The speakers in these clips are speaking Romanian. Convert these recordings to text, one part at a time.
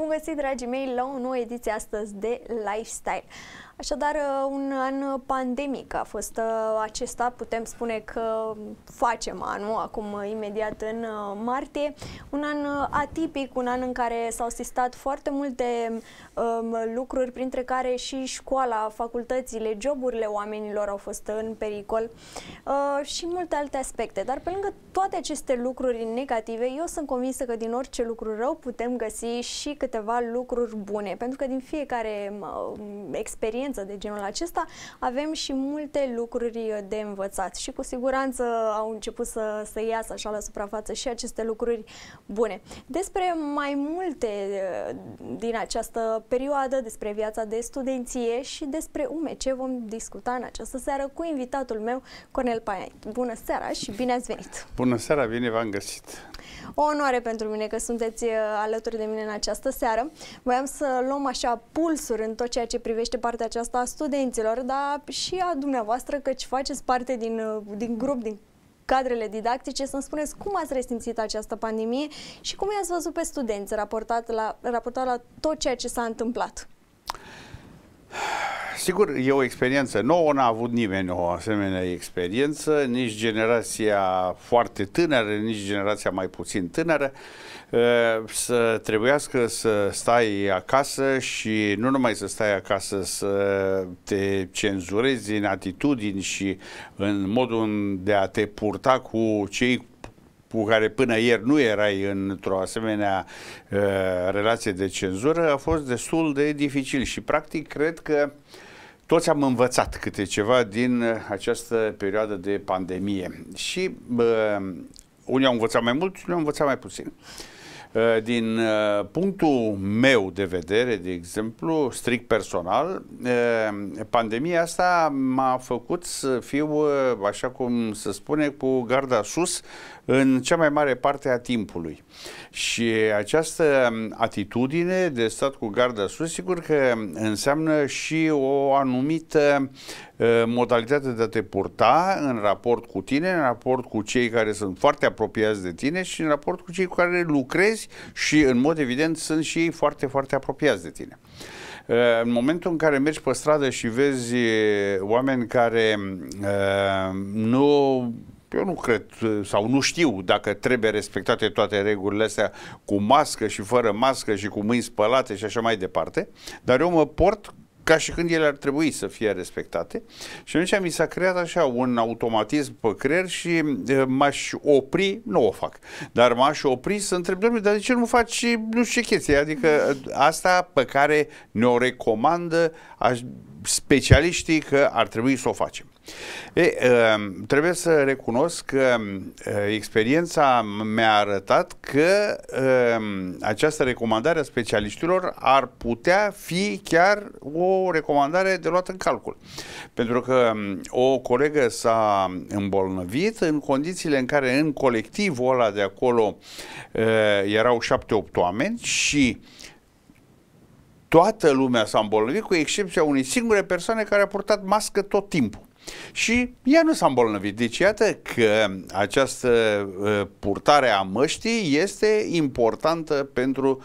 Bun găsit, dragii mei, la o nouă ediție astăzi de Lifestyle. Așadar, uh, un an pandemic a fost uh, acesta, putem spune că facem anul, acum uh, imediat în martie, un an atipic, un an în care s-au sistat foarte multe um, lucruri, printre care și școala, facultățile, joburile oamenilor au fost în pericol uh, și multe alte aspecte. Dar pe lângă toate aceste lucruri negative, eu sunt convinsă că din orice lucru rău putem găsi și câteva lucruri bune, pentru că din fiecare uh, experiență experiență de genul acesta, avem și multe lucruri de învățat și cu siguranță au început să, să iasă așa la suprafață și aceste lucruri bune. Despre mai multe uh, din această perioadă, despre viața de studenție și despre UMC vom discuta în această seară cu invitatul meu, Cornel Paian. Bună seara și bine ați venit! Bună seara, bine v-am găsit! O onoare pentru mine că sunteți uh, alături de mine în această seară. Voiam să luăm așa pulsuri în tot ceea ce privește partea aceasta a studenților, dar și a dumneavoastră, căci faceți parte din, uh, din grup, din cadrele didactice, să-mi spuneți cum ați resimțit această pandemie și cum i-ați văzut pe studenți raportat la, raportat la tot ceea ce s-a întâmplat. Sigur, e o experiență nouă, n-a avut nimeni o asemenea experiență, nici generația foarte tânără, nici generația mai puțin tânără, să trebuiască să stai acasă și nu numai să stai acasă, să te cenzurezi în atitudini și în modul de a te purta cu cei cu care până ieri nu erai într-o asemenea uh, relație de cenzură, a fost destul de dificil și practic cred că toți am învățat câte ceva din această perioadă de pandemie și uh, unii au învățat mai mult, unii au învățat mai puțin. Uh, din uh, punctul meu de vedere, de exemplu, strict personal, uh, pandemia asta m-a făcut să fiu, așa cum se spune, cu garda sus în cea mai mare parte a timpului. Și această atitudine de stat cu garda sus, sigur că înseamnă și o anumită uh, modalitate de a te purta în raport cu tine, în raport cu cei care sunt foarte apropiați de tine și în raport cu cei cu care lucrezi și, în mod evident, sunt și ei foarte, foarte apropiați de tine. Uh, în momentul în care mergi pe stradă și vezi oameni care uh, nu eu nu cred sau nu știu dacă trebuie respectate toate regulile astea cu mască și fără mască și cu mâini spălate și așa mai departe, dar eu mă port ca și când ele ar trebui să fie respectate. Și atunci mi s-a creat așa un automatism pe creier și m-aș opri, nu o fac, dar m-aș opri să întreb, domnule, dar de ce nu faci nu știu ce chestie? Adică asta pe care ne-o recomandă specialiștii că ar trebui să o facem. E, ehm, trebuie să recunosc că experiența mi-a arătat că această recomandare a specialiștilor ar putea fi chiar o recomandare de luat în calcul. Pentru că o colegă s-a îmbolnăvit în condițiile în care în colectivul ăla de acolo erau șapte-opt oameni și toată lumea s-a îmbolnăvit cu excepția unei singure persoane care a purtat mască tot timpul. Și ea nu s-a îmbolnăvit. Deci iată că această uh, purtare a măștii este importantă pentru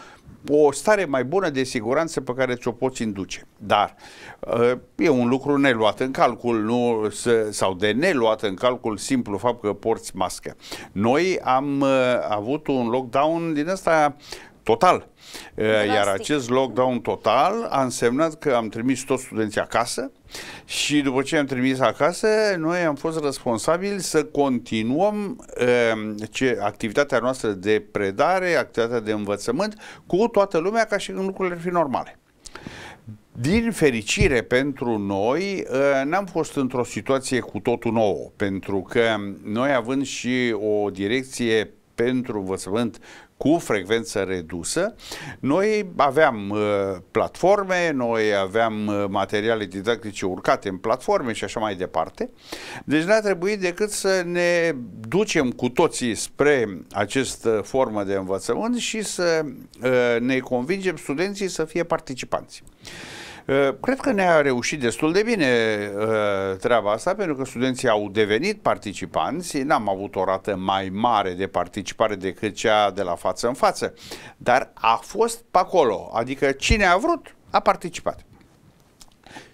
o stare mai bună de siguranță pe care ți-o poți induce. Dar uh, e un lucru neluat în calcul nu, sau de neluat în calcul simplu fapt că porți mască. Noi am uh, avut un lockdown din ăsta total. Drastic. Iar acest lockdown total a însemnat că am trimis toți studenții acasă și după ce am trimis acasă, noi am fost responsabili să continuăm ce, activitatea noastră de predare, activitatea de învățământ cu toată lumea ca și când lucrurile ar fi normale. Din fericire pentru noi, n-am fost într-o situație cu totul nouă, pentru că noi având și o direcție pentru învățământ cu frecvență redusă. Noi aveam uh, platforme, noi aveam uh, materiale didactice urcate în platforme și așa mai departe. Deci n-a trebuit decât să ne ducem cu toții spre această formă de învățământ și să uh, ne convingem studenții să fie participanți. Cred că ne-a reușit destul de bine treaba asta, pentru că studenții au devenit participanți, n-am avut o rată mai mare de participare decât cea de la față în față, dar a fost pe acolo, adică cine a vrut a participat.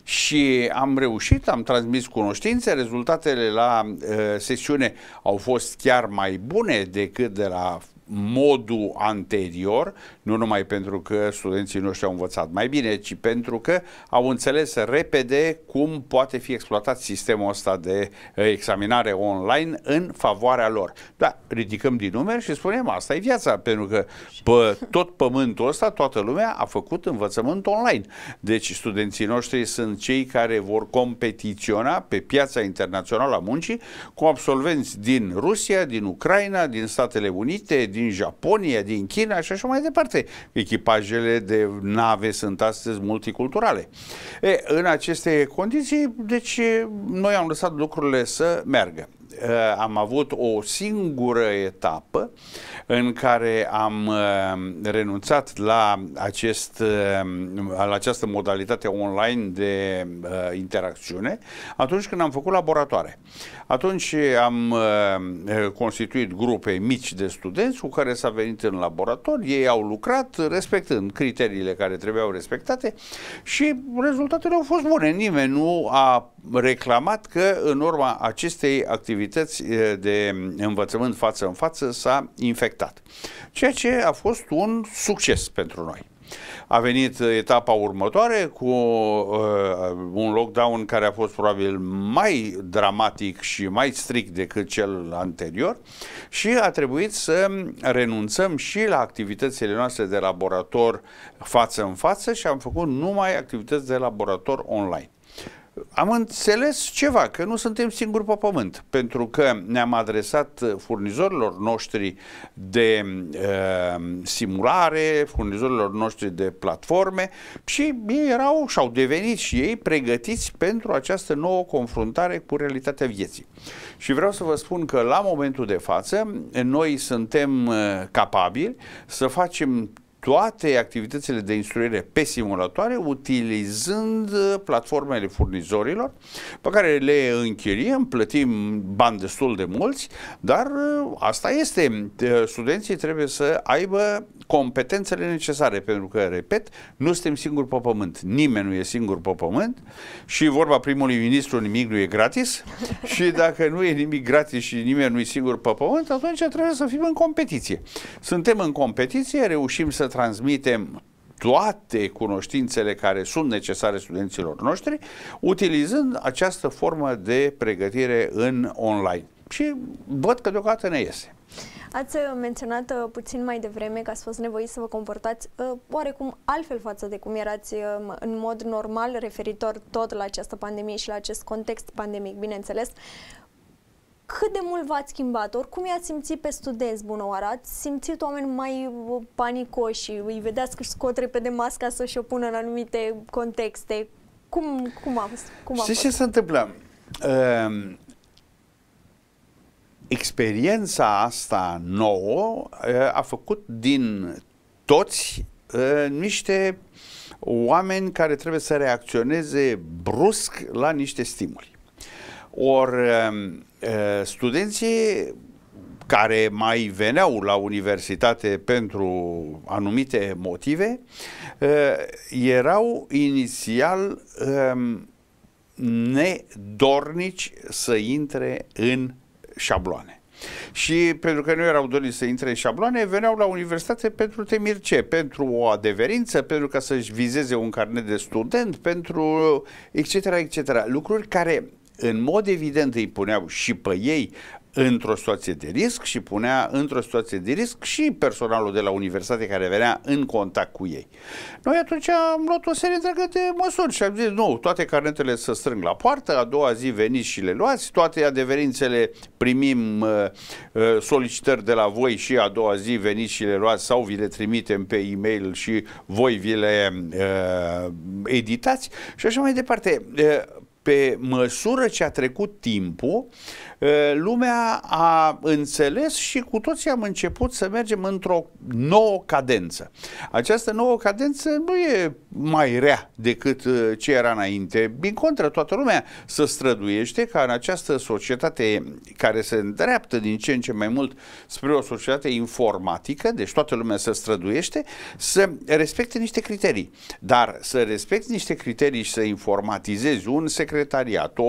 Și am reușit, am transmis cunoștințe, rezultatele la uh, sesiune au fost chiar mai bune decât de la modul anterior, nu numai pentru că studenții noștri au învățat mai bine, ci pentru că au înțeles repede cum poate fi exploatat sistemul ăsta de uh, examinare online în favoarea lor. Da, ridicăm din numeri și spunem asta e viața, pentru că pe tot pământul ăsta toată lumea a făcut învățământ online. Deci studenții noștri sunt cei care vor competiționa pe piața internațională a muncii cu absolvenți din Rusia, din Ucraina, din Statele Unite, din Japonia, din China și așa mai departe. Echipajele de nave sunt astăzi multiculturale. E, în aceste condiții, deci noi am lăsat lucrurile să meargă. Am avut o singură etapă în care am uh, renunțat la, acest, uh, la această modalitate online de uh, interacțiune atunci când am făcut laboratoare. Atunci am constituit grupe mici de studenți cu care s-a venit în laborator, ei au lucrat respectând criteriile care trebuiau respectate și rezultatele au fost bune. Nimeni nu a reclamat că în urma acestei activități de învățământ față în față s-a infectat. Ceea ce a fost un succes pentru noi. A venit etapa următoare cu uh, un lockdown care a fost probabil mai dramatic și mai strict decât cel anterior și a trebuit să renunțăm și la activitățile noastre de laborator față în față și am făcut numai activități de laborator online am înțeles ceva, că nu suntem singuri pe pământ, pentru că ne-am adresat furnizorilor noștri de uh, simulare, furnizorilor noștri de platforme și ei erau și au devenit și ei pregătiți pentru această nouă confruntare cu realitatea vieții. Și vreau să vă spun că la momentul de față noi suntem uh, capabili să facem toate activitățile de instruire pe simulatoare utilizând uh, platformele furnizorilor pe care le închiriem, plătim bani destul de mulți, dar uh, asta este. Uh, studenții trebuie să aibă competențele necesare, pentru că, repet, nu suntem singuri pe pământ. Nimeni nu e singur pe pământ și vorba primului ministru, nimic nu e gratis și dacă nu e nimic gratis și nimeni nu e singur pe pământ, atunci trebuie să fim în competiție. Suntem în competiție, reușim să transmitem toate cunoștințele care sunt necesare studenților noștri, utilizând această formă de pregătire în online. Și văd că deocamdată ne iese. Ați uh, menționat uh, puțin mai devreme că ați fost nevoiți să vă comportați uh, oarecum altfel față de cum erați uh, în mod normal referitor tot la această pandemie și la acest context pandemic, bineînțeles. Cât de mult v-ați schimbat? Oricum i-ați simțit pe studenți, bună oară? Ați simțit oameni mai uh, panicoși, îi vedeați că își scot repede masca să-și o pună în anumite contexte. Cum, cum a fost? Cum a fost? ce se întâmplă? Uh, experiența asta nouă uh, a făcut din toți uh, niște oameni care trebuie să reacționeze brusc la niște stimuli. Ori um, uh, studenții care mai veneau la universitate pentru anumite motive, erau inițial um, nedornici să intre în șabloane. Și pentru că nu erau doriți să intre în șabloane, veneau la universitate pentru temir ce? Pentru o adeverință, pentru ca să-și vizeze un carnet de student, pentru etc. etc. Lucruri care în mod evident îi puneau și pe ei într-o situație de risc și punea într-o situație de risc și personalul de la universitate care venea în contact cu ei. Noi atunci am luat o serie întreagă de măsuri și am zis, nu, toate carnetele să strâng la poartă, a doua zi veniți și le luați, toate adeverințele primim uh, uh, solicitări de la voi și a doua zi veniți și le luați sau vi le trimitem pe e-mail și voi vi le uh, editați și așa mai departe. Uh, pe măsură ce a trecut timpul, lumea a înțeles și cu toții am început să mergem într-o nouă cadență. Această nouă cadență nu e mai rea decât ce era înainte. Din contră, toată lumea se străduiește ca în această societate care se îndreaptă din ce în ce mai mult spre o societate informatică, deci toată lumea se străduiește, să respecte niște criterii. Dar să respecte niște criterii și să informatizezi un secretariat, o,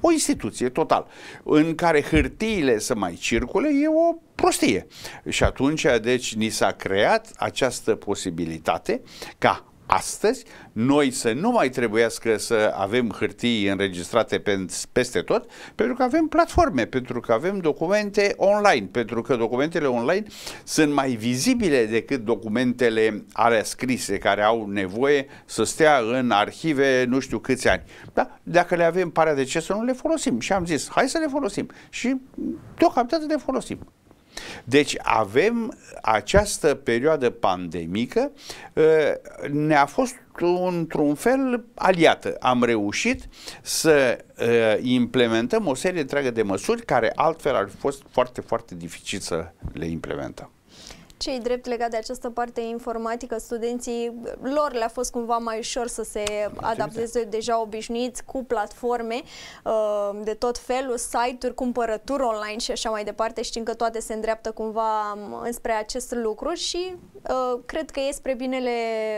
o instituție total, în care hârtiile să mai circule, e o prostie. Și atunci, deci, ni s-a creat această posibilitate ca astăzi noi să nu mai trebuiască să avem hârtii înregistrate peste tot, pentru că avem platforme, pentru că avem documente online, pentru că documentele online sunt mai vizibile decât documentele alea scrise, care au nevoie să stea în arhive nu știu câți ani. Da? Dacă le avem, pare de ce să nu le folosim? Și am zis, hai să le folosim. Și deocamdată le folosim. Deci avem această perioadă pandemică, ă, ne-a fost într-un fel aliată. Am reușit să ă, implementăm o serie întreagă de măsuri care altfel ar fi fost foarte, foarte dificil să le implementăm cei drept legat de această parte informatică, studenții, lor le-a fost cumva mai ușor să se adapteze deja obișnuiți cu platforme uh, de tot felul, site-uri, cumpărături online și așa mai departe. Știm că toate se îndreaptă cumva um, înspre acest lucru și uh, cred că e spre binele,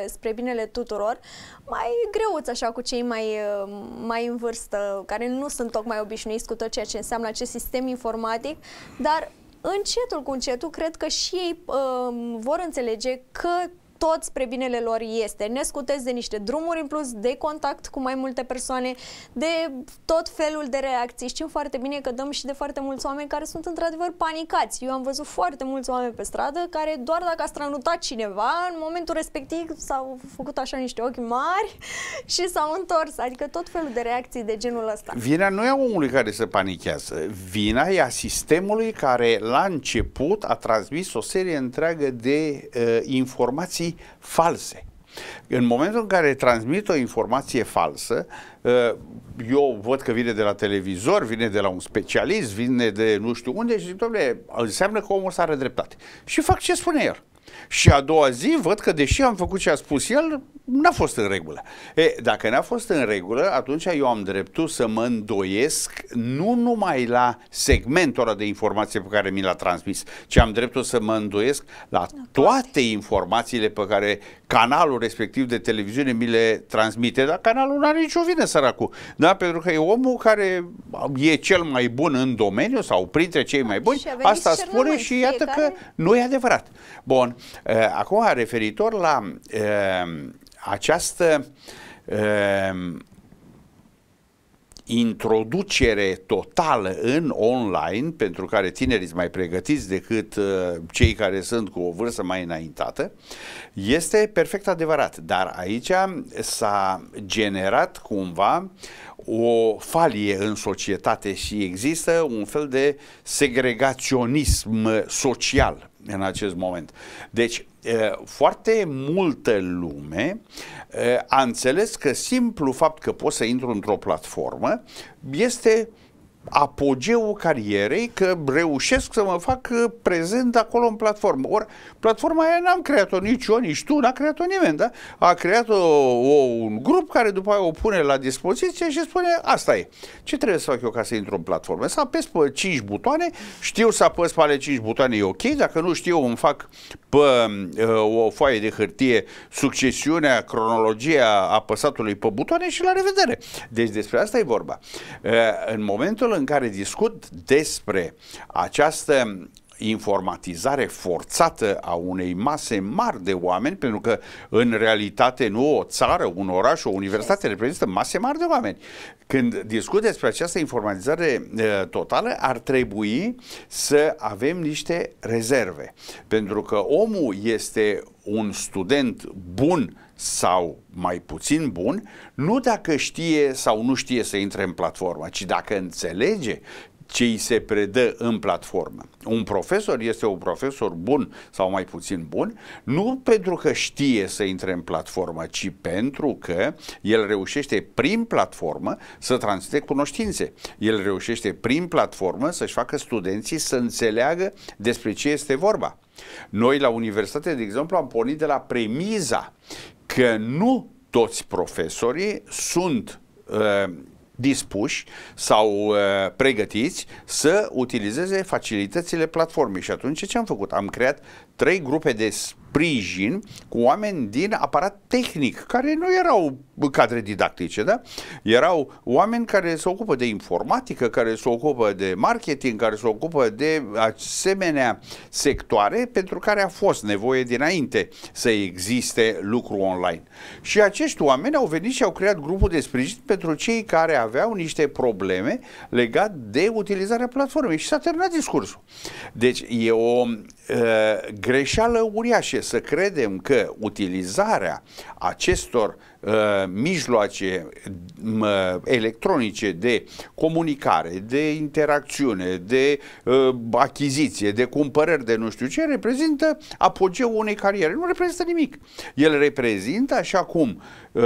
spre binele tuturor. Mai greuț așa cu cei mai, uh, mai în vârstă, care nu sunt tocmai obișnuiți cu tot ceea ce înseamnă acest sistem informatic, dar încetul cu încetul, cred că și ei uh, vor înțelege că tot spre binele lor este. Ne scutezi de niște drumuri în plus, de contact cu mai multe persoane, de tot felul de reacții. Știm foarte bine că dăm și de foarte mulți oameni care sunt într-adevăr panicați. Eu am văzut foarte mulți oameni pe stradă care doar dacă a strănutat cineva, în momentul respectiv s-au făcut așa niște ochi mari și s-au întors. Adică tot felul de reacții de genul ăsta. Vina nu e a omului care se panichează. Vina e a sistemului care la început a transmis o serie întreagă de uh, informații false. În momentul în care transmit o informație falsă, uh, eu văd că vine de la televizor, vine de la un specialist, vine de nu știu unde și zic, domnule, înseamnă că omul ăsta are dreptate. Și fac ce spune el. Și a doua zi văd că deși am făcut ce a spus el, n-a fost în regulă. E, dacă n-a fost în regulă, atunci eu am dreptul să mă îndoiesc nu numai la segmentul ăla de informație pe care mi l-a transmis, ci am dreptul să mă îndoiesc la toate informațiile pe care canalul respectiv de televiziune mi le transmite, dar canalul nu are nicio vină, săracul. Da? Pentru că e omul care e cel mai bun în domeniu sau printre cei mai buni, asta spune și iată că nu e adevărat. Bun, acum referitor la această uh, introducere totală în online, pentru care tinerii sunt mai pregătiți decât uh, cei care sunt cu o vârstă mai înaintată, este perfect adevărat. Dar aici s-a generat cumva o falie în societate și există un fel de segregaționism social în acest moment. Deci, foarte multă lume a înțeles că simplu fapt că poți să intru într-o platformă este apogeul carierei că reușesc să mă fac prezent acolo în platformă. Ori platforma aia n-am creat-o nici eu, nici tu, n-a creat-o nimeni, da? A creat-o o, un grup care după aia o pune la dispoziție și spune asta e. Ce trebuie să fac eu ca să intru în platformă? Să apes pe 5 butoane, știu să apăs pe ale 5 butoane, e ok, dacă nu știu îmi fac pe uh, o foaie de hârtie succesiunea, cronologia apăsatului pe butoane și la revedere. Deci despre asta e vorba. Uh, în momentul în care discut despre această informatizare forțată a unei mase mari de oameni, pentru că în realitate nu o țară, un oraș, o universitate reprezintă mase mari de oameni. Când discut despre această informatizare uh, totală, ar trebui să avem niște rezerve, pentru că omul este un student bun sau mai puțin bun, nu dacă știe sau nu știe să intre în platformă, ci dacă înțelege ce îi se predă în platformă. Un profesor este un profesor bun sau mai puțin bun, nu pentru că știe să intre în platformă, ci pentru că el reușește prin platformă să transmite cunoștințe. El reușește prin platformă să-și facă studenții să înțeleagă despre ce este vorba. Noi la universitate, de exemplu, am pornit de la premiza că nu toți profesorii sunt uh, dispuși sau uh, pregătiți să utilizeze facilitățile platformei. Și atunci ce am făcut? Am creat trei grupe de sprijin cu oameni din aparat tehnic, care nu erau cadre didactice, da? Erau oameni care se ocupă de informatică, care se ocupă de marketing, care se ocupă de asemenea sectoare pentru care a fost nevoie dinainte să existe lucru online. Și acești oameni au venit și au creat grupul de sprijin pentru cei care aveau niște probleme legate de utilizarea platformei și s-a terminat discursul. Deci e o uh, greșeală uriașă să credem că utilizarea acestor uh, mijloace uh, electronice de comunicare, de interacțiune, de uh, achiziție, de cumpărări de nu știu ce, reprezintă apogeul unei cariere. Nu reprezintă nimic. El reprezintă, așa cum uh,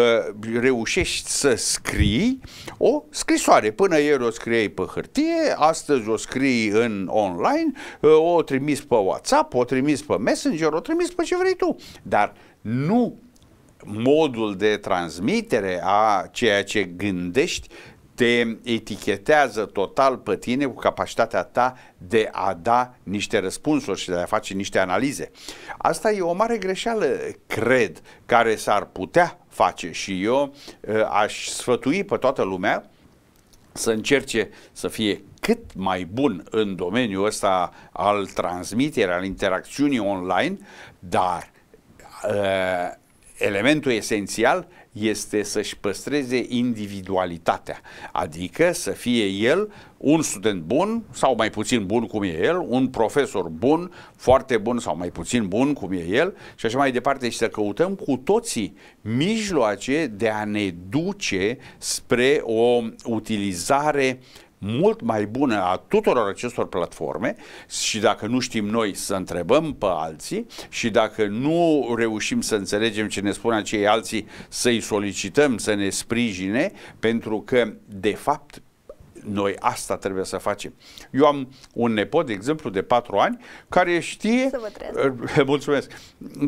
reușești să scrii o scrisoare. Până ieri o scriei pe hârtie, astăzi o scrii în online, uh, o trimis pe WhatsApp, o trimis pe Messenger, o trimis pe ce vrei tu. Dar nu modul de transmitere a ceea ce gândești te etichetează total pe tine cu capacitatea ta de a da niște răspunsuri și de a face niște analize. Asta e o mare greșeală, cred, care s-ar putea face și eu uh, aș sfătui pe toată lumea să încerce să fie cât mai bun în domeniul ăsta al transmiterii, al interacțiunii online, dar uh, elementul esențial este să-și păstreze individualitatea, adică să fie el un student bun sau mai puțin bun cum e el, un profesor bun, foarte bun sau mai puțin bun cum e el și așa mai departe. Și să căutăm cu toții mijloace de a ne duce spre o utilizare uh, mult mai bună a tuturor acestor platforme și dacă nu știm noi să întrebăm pe alții și dacă nu reușim să înțelegem ce ne spun acei alții, să-i solicităm să ne sprijine, pentru că, de fapt, noi asta trebuie să facem. Eu am un nepot, de exemplu, de patru ani, care știe... Să vă mulțumesc.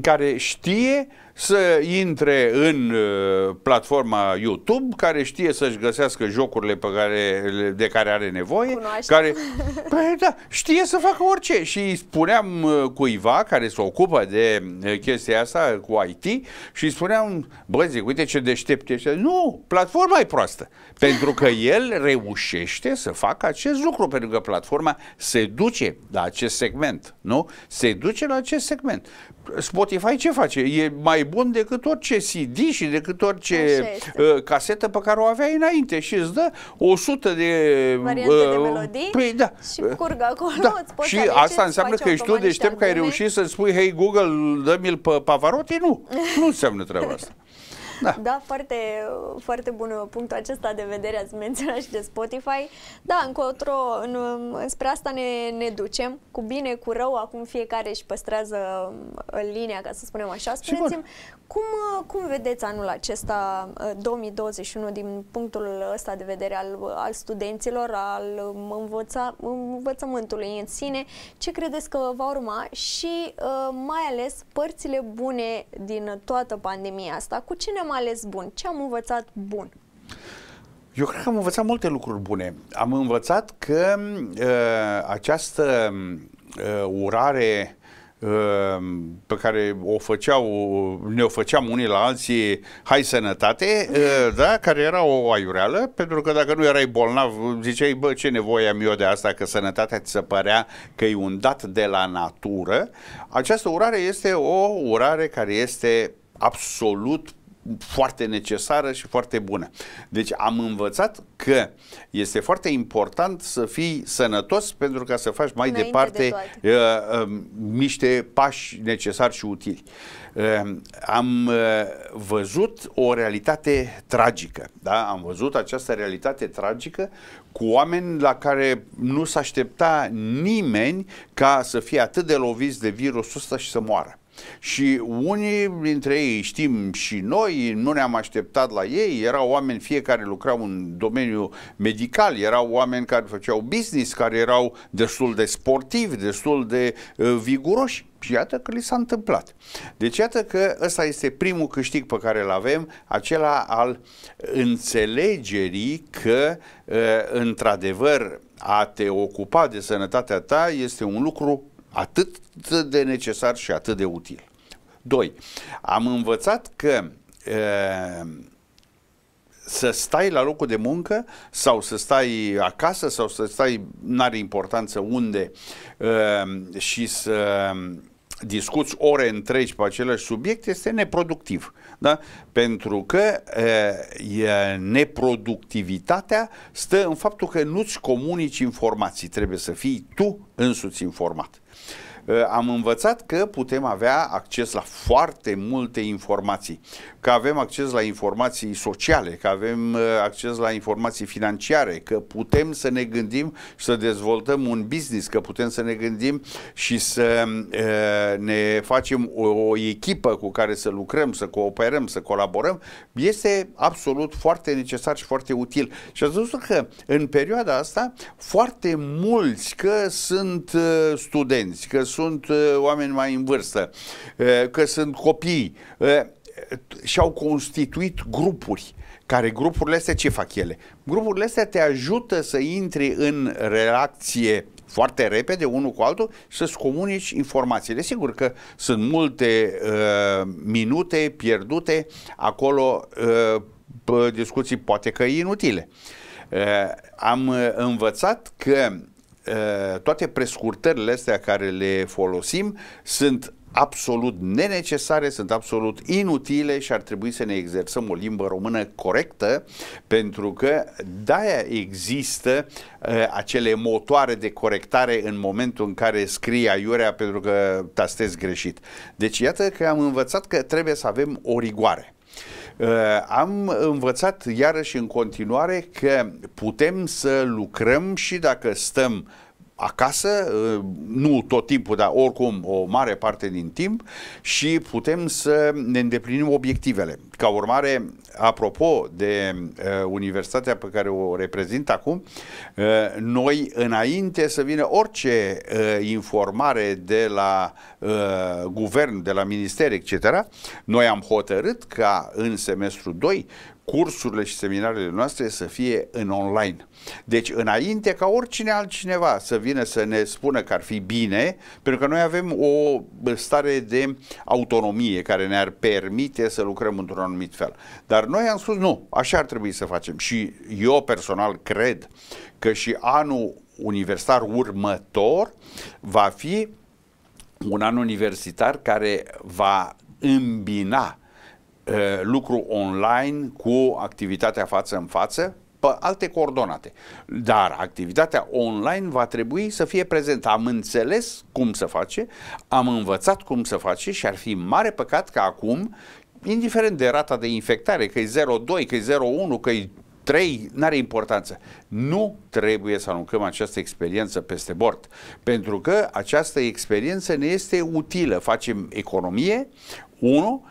Care știe să intre în uh, platforma YouTube, care știe să-și găsească jocurile pe care, de care are nevoie, Cunoaște. care păi, da, știe să facă orice. Și îi spuneam uh, cuiva care se ocupă de uh, chestia asta cu IT și îi spuneam, bă, zic, uite ce deștept ești. Nu, platforma e proastă. Pentru că el reușește să facă acest lucru, pentru că platforma se duce la acest segment, nu? Se duce la acest segment. Spotify ce face? E mai bun decât orice CD și decât orice uh, casetă pe care o aveai înainte și îți dă 100 de variante uh, de melodii păi, da. și curgă acolo. Da. Îți și asta înseamnă că ești tu deștept că ai reușit să spui, hei Google, dă-mi-l pe Pavarotti? Nu, nu înseamnă treaba asta. Da, da foarte, foarte bun punctul acesta de vedere, ați menționat și de Spotify. Da, încotro, în, spre asta ne, ne ducem, cu bine, cu rău, acum fiecare își păstrează uh, linia, ca să spunem așa. Spuneți-mi, cum, uh, cum vedeți anul acesta, 2021, uh, din punctul ăsta de vedere al, al studenților, al învăța, învățământului în sine? Ce credeți că va urma și mai ales părțile bune din toată pandemia asta? Cu ce ne am ales bun? Ce am învățat bun? Eu cred că am învățat multe lucruri bune. Am învățat că uh, această uh, urare uh, pe care o făceau, ne-o făceam unii la alții, hai sănătate, uh, da, care era o aiureală, pentru că dacă nu erai bolnav, ziceai, bă, ce nevoie am eu de asta, că sănătatea ți se părea că e un dat de la natură. Această urare este o urare care este absolut foarte necesară și foarte bună. Deci am învățat că este foarte important să fii sănătos pentru ca să faci mai Înainte departe de uh, uh, niște pași necesari și utili. Uh, am uh, văzut o realitate tragică. Da? Am văzut această realitate tragică cu oameni la care nu s-a aștepta nimeni ca să fie atât de loviți de virusul ăsta și să moară. Și unii dintre ei știm și noi, nu ne-am așteptat la ei, erau oameni, fiecare lucrau în domeniul medical, erau oameni care făceau business, care erau destul de sportivi, destul de uh, viguroși. Și iată că li s-a întâmplat. Deci iată că ăsta este primul câștig pe care îl avem, acela al înțelegerii că, uh, într-adevăr, a te ocupa de sănătatea ta este un lucru atât de necesar și atât de util. Doi, am învățat că e, să stai la locul de muncă sau să stai acasă sau să stai, n-are importanță unde, e, și să discuți ore întregi pe același subiect este neproductiv. Da? Pentru că e, neproductivitatea stă în faptul că nu-ți comunici informații. Trebuie să fii tu însuți informat. Ă, am învățat că putem avea acces la foarte multe informații, că avem acces la informații sociale, că avem ă, acces la informații financiare, că putem să ne gândim și să dezvoltăm un business, că putem să ne gândim și să ă, ne facem o, o echipă cu care să lucrăm, să cooperăm, să colaborăm, este absolut foarte necesar și foarte util. Și ați văzut că în perioada asta foarte mulți, că sunt studenți, că sunt sunt uh, oameni mai în vârstă, uh, că sunt copii uh, și-au constituit grupuri care grupurile astea ce fac ele? Grupurile astea te ajută să intri în reacție foarte repede unul cu altul și să-ți comunici informațiile. Sigur că sunt multe uh, minute pierdute acolo uh, discuții poate că inutile. Uh, am învățat că Eh, toate prescurtările astea care le folosim sunt absolut nenecesare, sunt absolut inutile și ar trebui să ne exersăm o limbă română corectă pentru că de-aia există uh, acele motoare de corectare în momentul în care scrii aiurea pentru că tastezi greșit. Deci iată că am învățat că trebuie să avem o rigoare. Uh, am învățat iarăși în continuare că putem să lucrăm și dacă stăm acasă, uh, nu tot timpul, dar oricum o mare parte din timp și putem să ne îndeplinim obiectivele. Ca urmare, apropo de uh, universitatea pe care o reprezint acum, uh, noi înainte să vină orice uh, informare de la uh, guvern, de la minister, etc., noi am hotărât ca în semestru 2 cursurile și seminarele noastre să fie în online. Deci înainte ca oricine altcineva să vină să ne spună că ar fi bine, pentru că noi avem o stare de autonomie care ne-ar permite să lucrăm într-un anumit fel. Dar noi am spus nu, așa ar trebui să facem și eu personal cred că și anul universitar următor va fi un an universitar care va îmbina uh, lucru online cu activitatea față în față, pe alte coordonate. Dar activitatea online va trebui să fie prezentă. Am înțeles cum să face, am învățat cum să face și ar fi mare păcat că acum, indiferent de rata de infectare, că e 0,2, că e 0,1, că e 3, nu are importanță. Nu trebuie să aruncăm această experiență peste bord, pentru că această experiență ne este utilă. Facem economie, 1,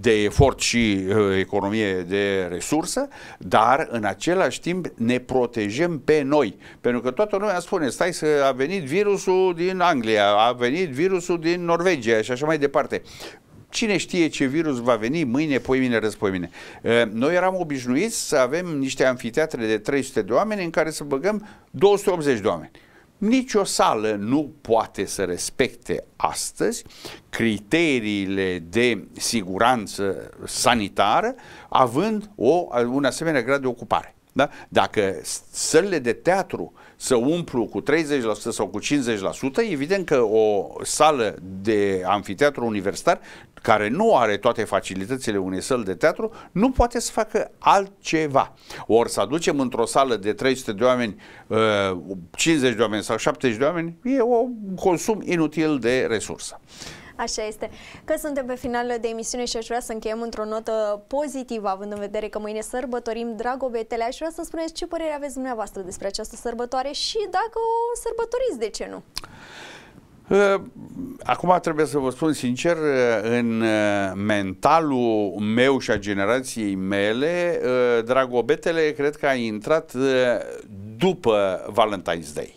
de efort și uh, economie de resursă, dar în același timp ne protejăm pe noi. Pentru că toată lumea spune, stai să a venit virusul din Anglia, a venit virusul din Norvegia și așa mai departe. Cine știe ce virus va veni mâine, poimine, răspoimine. Uh, noi eram obișnuiți să avem niște anfiteatre de 300 de oameni în care să băgăm 280 de oameni. Nici o sală nu poate să respecte astăzi criteriile de siguranță sanitară având o, un asemenea grad de ocupare. Da? Dacă sălile de teatru să umplu cu 30% sau cu 50%, evident că o sală de anfiteatru universitar care nu are toate facilitățile unei săli de teatru, nu poate să facă altceva. Ori să aducem într-o sală de 300 de oameni, 50 uh, de oameni sau 70 de oameni, e un consum inutil de resursă. Așa este. Că suntem pe final de emisiune și aș vrea să încheiem într-o notă pozitivă, având în vedere că mâine sărbătorim Dragobetele. Aș vrea să spuneți ce părere aveți dumneavoastră despre această sărbătoare și dacă o sărbătoriți, de ce nu? Uh, acum trebuie să vă spun sincer, uh, în uh, mentalul meu și a generației mele, Dragobetele cred că a intrat după Valentine's Day.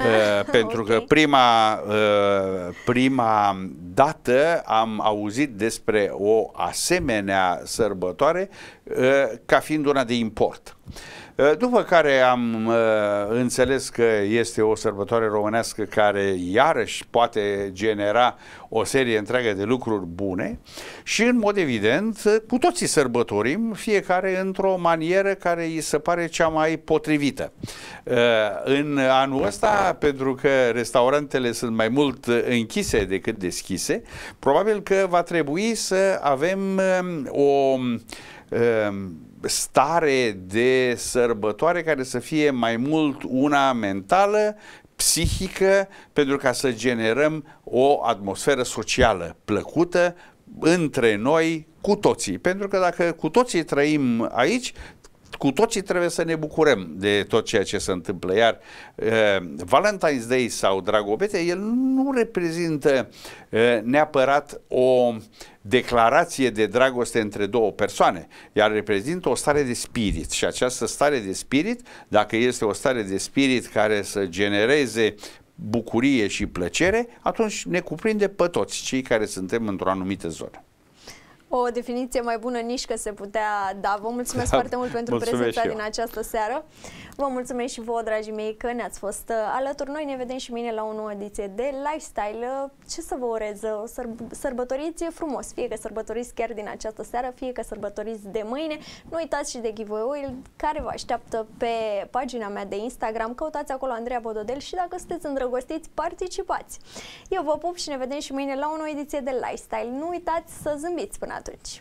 Uh, pentru okay. că prima, uh, prima dată am auzit despre o asemenea sărbătoare uh, ca fiind una de import. Uh, după care am uh, înțeles că este o sărbătoare românească care iarăși poate genera o serie întreagă de lucruri bune și în mod evident cu toții sărbătorim, fiecare într-o manieră care îi se pare cea mai potrivită. Uh, în anul ăsta, pentru că restaurantele sunt mai mult închise decât deschise, probabil că va trebui să avem o um, stare de sărbătoare care să fie mai mult una mentală, psihică, pentru ca să generăm o atmosferă socială plăcută între noi, cu toții. Pentru că dacă cu toții trăim aici, cu toții trebuie să ne bucurăm de tot ceea ce se întâmplă. Iar uh, Valentine's Day sau Dragobete, el nu reprezintă uh, neapărat o declarație de dragoste între două persoane, iar reprezintă o stare de spirit. Și această stare de spirit, dacă este o stare de spirit care să genereze bucurie și plăcere, atunci ne cuprinde pe toți cei care suntem într-o anumită zonă. O definiție mai bună nici că se putea da. Vă mulțumesc da, foarte mult pentru prezența din această seară. Vă mulțumesc și vouă, dragii mei, că ne-ați fost uh, alături. Noi ne vedem și mâine la o nouă ediție de Lifestyle. Uh, ce să vă urez? Uh, sărb- sărbătoriți frumos, fie că sărbătoriți chiar din această seară, fie că sărbătoriți de mâine. Nu uitați și de giveaway-ul care vă așteaptă pe pagina mea de Instagram. Căutați acolo Andreea Bododel și dacă sunteți îndrăgostiți, participați. Eu vă pup și ne vedem și mâine la o nouă ediție de Lifestyle. Nu uitați să zâmbiți până Adult.